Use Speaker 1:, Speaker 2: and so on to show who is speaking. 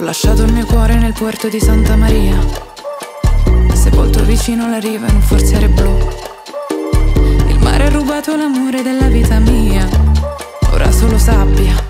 Speaker 1: Ho lasciato il mio cuore nel puerto di Santa Maria, sepolto vicino alla riva in un forziere blu. Il mare ha rubato l'amore della vita mia, ora solo sabbia.